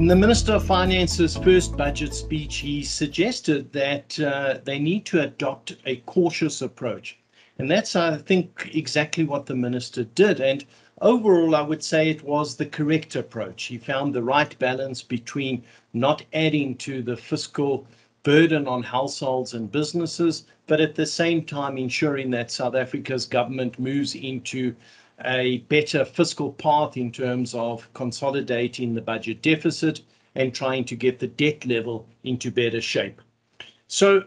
In the Minister of Finance's first budget speech, he suggested that uh, they need to adopt a cautious approach. And that's, I think, exactly what the minister did. And overall, I would say it was the correct approach. He found the right balance between not adding to the fiscal burden on households and businesses, but at the same time ensuring that South Africa's government moves into a better fiscal path in terms of consolidating the budget deficit and trying to get the debt level into better shape. So,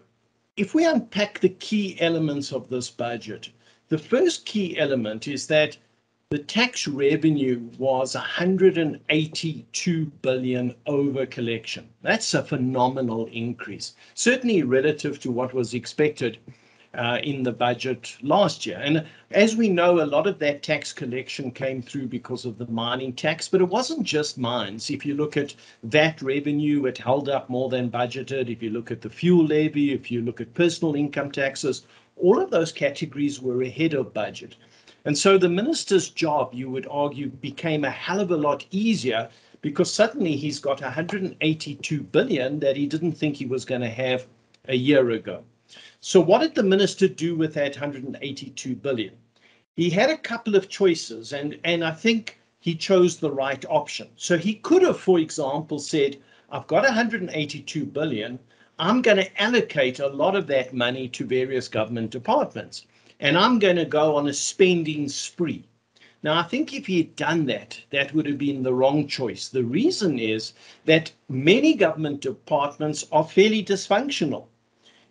if we unpack the key elements of this budget, the first key element is that the tax revenue was 182 billion over collection. That's a phenomenal increase, certainly relative to what was expected uh, in the budget last year. And as we know, a lot of that tax collection came through because of the mining tax, but it wasn't just mines. If you look at that revenue, it held up more than budgeted. If you look at the fuel levy, if you look at personal income taxes, all of those categories were ahead of budget. And so the minister's job, you would argue, became a hell of a lot easier because suddenly he's got 182 billion that he didn't think he was going to have a year ago. So what did the minister do with that 182 billion? He had a couple of choices and, and I think he chose the right option. So he could have, for example, said, I've got 182 billion. I'm going to allocate a lot of that money to various government departments and I'm going to go on a spending spree. Now, I think if he had done that, that would have been the wrong choice. The reason is that many government departments are fairly dysfunctional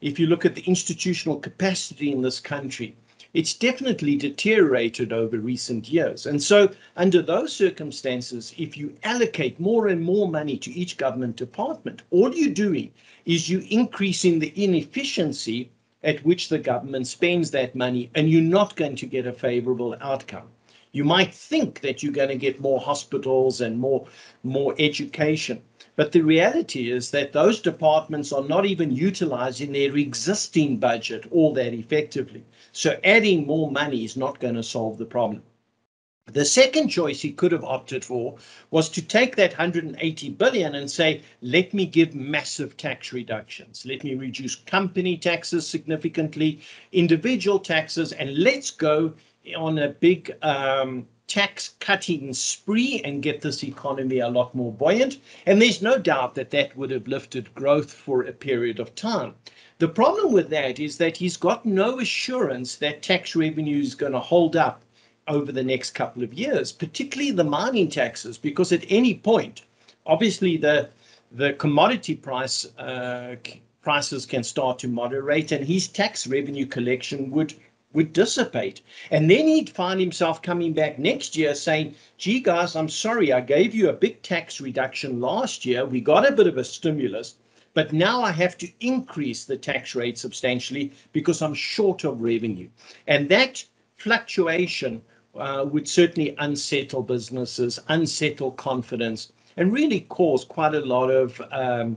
if you look at the institutional capacity in this country, it's definitely deteriorated over recent years. And so, under those circumstances, if you allocate more and more money to each government department, all you're doing is you increasing the inefficiency at which the government spends that money, and you're not going to get a favorable outcome. You might think that you're going to get more hospitals and more, more education, but the reality is that those departments are not even utilizing their existing budget all that effectively. So adding more money is not going to solve the problem. The second choice he could have opted for was to take that 180 billion and say, let me give massive tax reductions. Let me reduce company taxes significantly, individual taxes, and let's go on a big um, tax cutting spree and get this economy a lot more buoyant. And there's no doubt that that would have lifted growth for a period of time. The problem with that is that he's got no assurance that tax revenue is going to hold up over the next couple of years, particularly the mining taxes, because at any point, obviously the the commodity price uh, prices can start to moderate, and his tax revenue collection would would dissipate. And then he'd find himself coming back next year saying, gee, guys, I'm sorry, I gave you a big tax reduction last year. We got a bit of a stimulus, but now I have to increase the tax rate substantially because I'm short of revenue. And that fluctuation uh, would certainly unsettle businesses, unsettle confidence, and really cause quite a lot of um,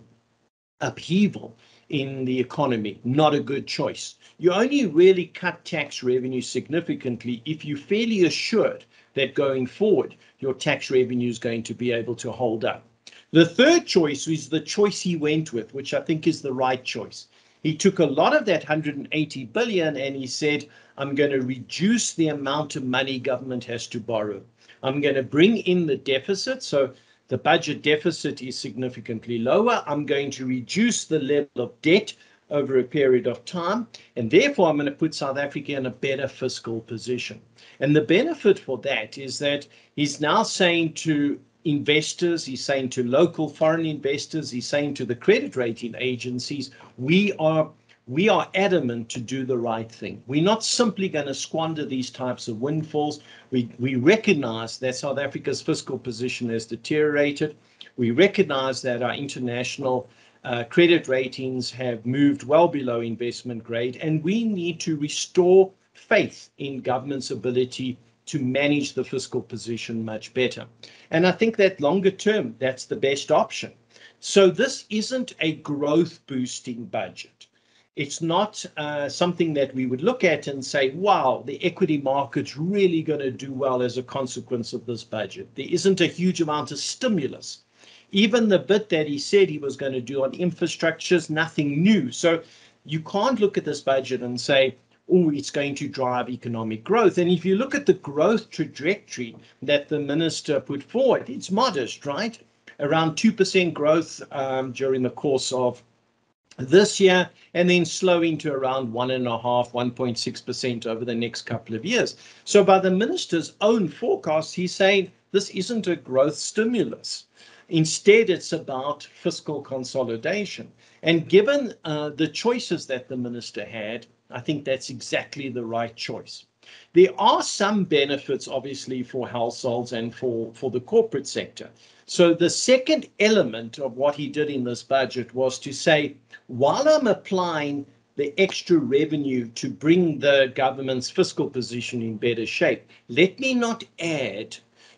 upheaval in the economy. Not a good choice. You only really cut tax revenue significantly if you're fairly assured that going forward, your tax revenue is going to be able to hold up. The third choice is the choice he went with, which I think is the right choice. He took a lot of that 180 billion and he said, I'm going to reduce the amount of money government has to borrow. I'm going to bring in the deficit. So the budget deficit is significantly lower. I'm going to reduce the level of debt over a period of time, and therefore I'm going to put South Africa in a better fiscal position. And the benefit for that is that he's now saying to investors, he's saying to local foreign investors, he's saying to the credit rating agencies, we are we are adamant to do the right thing. We're not simply going to squander these types of windfalls. We, we recognize that South Africa's fiscal position has deteriorated. We recognize that our international uh, credit ratings have moved well below investment grade, and we need to restore faith in government's ability to manage the fiscal position much better. And I think that longer term, that's the best option. So this isn't a growth boosting budget. It's not uh, something that we would look at and say, wow, the equity market's really going to do well as a consequence of this budget. There isn't a huge amount of stimulus. Even the bit that he said he was going to do on infrastructure is nothing new. So you can't look at this budget and say, oh, it's going to drive economic growth. And if you look at the growth trajectory that the minister put forward, it's modest, right? Around 2% growth um, during the course of this year, and then slowing to around 1.5%, 1.6% over the next couple of years. So, by the minister's own forecast, he's saying this isn't a growth stimulus. Instead, it's about fiscal consolidation. And given uh, the choices that the minister had, I think that's exactly the right choice. There are some benefits, obviously, for households and for, for the corporate sector. So the second element of what he did in this budget was to say, while I'm applying the extra revenue to bring the government's fiscal position in better shape, let me not add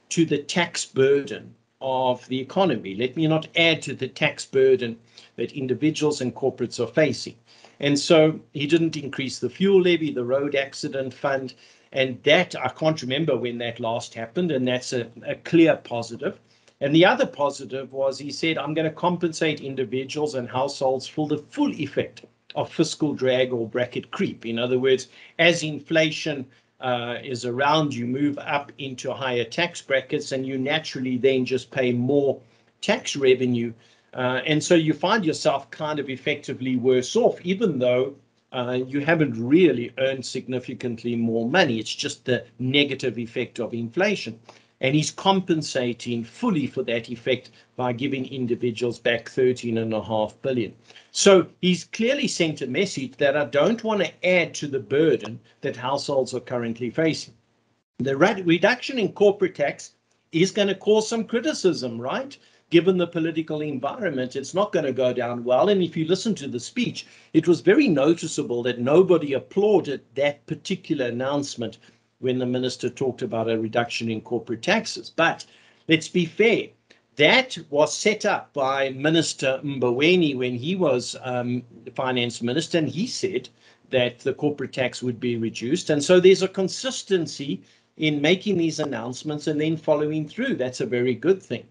to the tax burden of the economy. Let me not add to the tax burden that individuals and corporates are facing. And so he didn't increase the fuel levy, the road accident fund, and that I can't remember when that last happened, and that's a, a clear positive. And the other positive was he said, I'm going to compensate individuals and households for the full effect of fiscal drag or bracket creep. In other words, as inflation uh, is around, you move up into higher tax brackets, and you naturally then just pay more tax revenue uh, and so you find yourself kind of effectively worse off, even though uh, you haven't really earned significantly more money. It's just the negative effect of inflation. And he's compensating fully for that effect by giving individuals back 13.5 billion. So he's clearly sent a message that I don't want to add to the burden that households are currently facing. The reduction in corporate tax is going to cause some criticism, right? Given the political environment, it's not going to go down well. And if you listen to the speech, it was very noticeable that nobody applauded that particular announcement when the minister talked about a reduction in corporate taxes. But let's be fair. That was set up by Minister Mboweni when he was um, the finance minister, and he said that the corporate tax would be reduced. And so there's a consistency in making these announcements and then following through. That's a very good thing.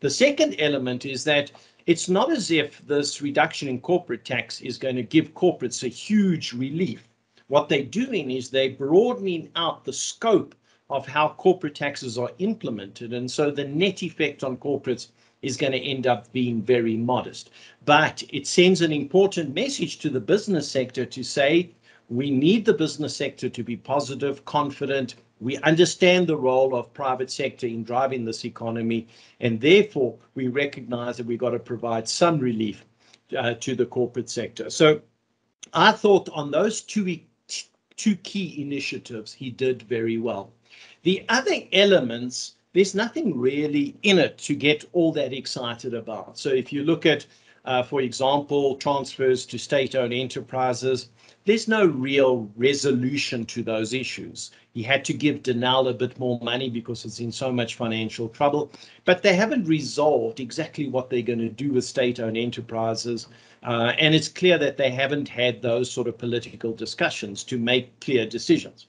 The second element is that it's not as if this reduction in corporate tax is going to give corporates a huge relief. What they're doing is they're broadening out the scope of how corporate taxes are implemented. And so the net effect on corporates is going to end up being very modest. But it sends an important message to the business sector to say we need the business sector to be positive, confident, we understand the role of private sector in driving this economy, and therefore we recognize that we've got to provide some relief uh, to the corporate sector. So I thought on those two, two key initiatives, he did very well. The other elements, there's nothing really in it to get all that excited about. So if you look at, uh, for example, transfers to state-owned enterprises, there's no real resolution to those issues. He had to give Denel a bit more money because it's in so much financial trouble, but they haven't resolved exactly what they're going to do with state-owned enterprises. Uh, and it's clear that they haven't had those sort of political discussions to make clear decisions.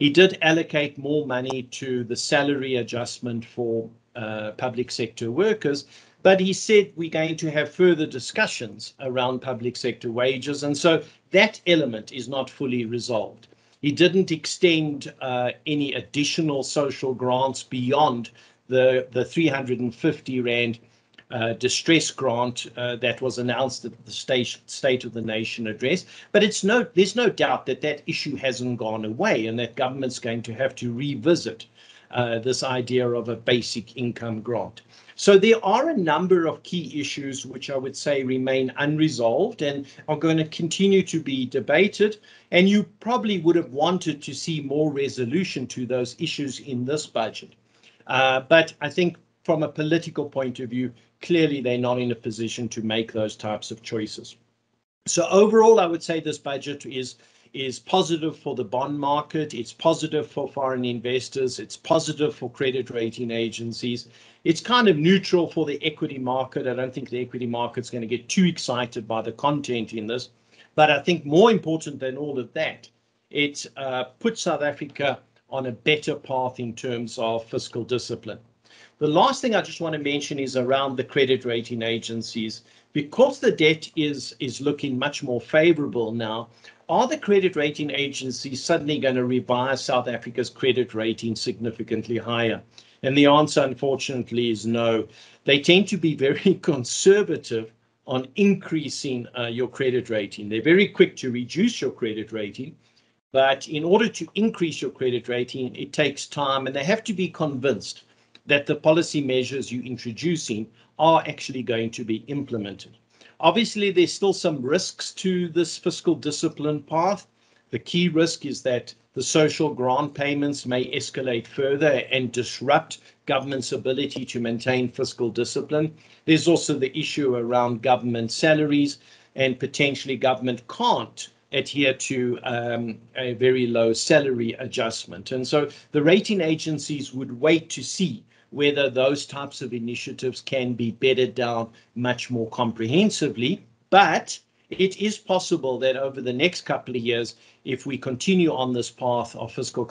He did allocate more money to the salary adjustment for uh, public sector workers, but he said we're going to have further discussions around public sector wages. And so that element is not fully resolved. He didn't extend uh, any additional social grants beyond the, the 350 Rand uh, distress grant uh, that was announced at the state, state of the nation address. But it's no, there's no doubt that that issue hasn't gone away and that government's going to have to revisit uh, this idea of a basic income grant. So there are a number of key issues which I would say remain unresolved and are going to continue to be debated. And you probably would have wanted to see more resolution to those issues in this budget. Uh, but I think from a political point of view, clearly they're not in a position to make those types of choices. So overall, I would say this budget is is positive for the bond market. It's positive for foreign investors. It's positive for credit rating agencies. It's kind of neutral for the equity market. I don't think the equity market's going to get too excited by the content in this. But I think more important than all of that, it uh, puts South Africa on a better path in terms of fiscal discipline. The last thing I just want to mention is around the credit rating agencies. Because the debt is, is looking much more favorable now, are the credit rating agencies suddenly going to revise South Africa's credit rating significantly higher? And the answer, unfortunately, is no. They tend to be very conservative on increasing uh, your credit rating. They're very quick to reduce your credit rating, but in order to increase your credit rating, it takes time, and they have to be convinced that the policy measures you're introducing are actually going to be implemented. Obviously, there's still some risks to this fiscal discipline path. The key risk is that the social grant payments may escalate further and disrupt government's ability to maintain fiscal discipline. There's also the issue around government salaries, and potentially government can't adhere to um, a very low salary adjustment. And so the rating agencies would wait to see whether those types of initiatives can be bedded down much more comprehensively. But it is possible that over the next couple of years, if we continue on this path of fiscal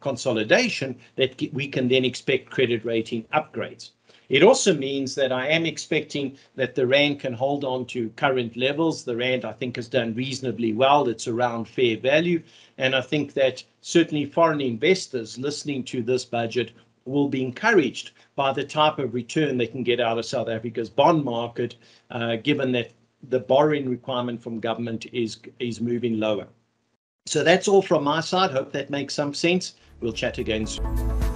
consolidation, that we can then expect credit rating upgrades. It also means that I am expecting that the rand can hold on to current levels. The rand, I think, has done reasonably well. It's around fair value. And I think that certainly foreign investors listening to this budget will be encouraged by the type of return they can get out of South Africa's bond market, uh, given that the borrowing requirement from government is is moving lower. So that's all from my side. Hope that makes some sense. We'll chat again soon.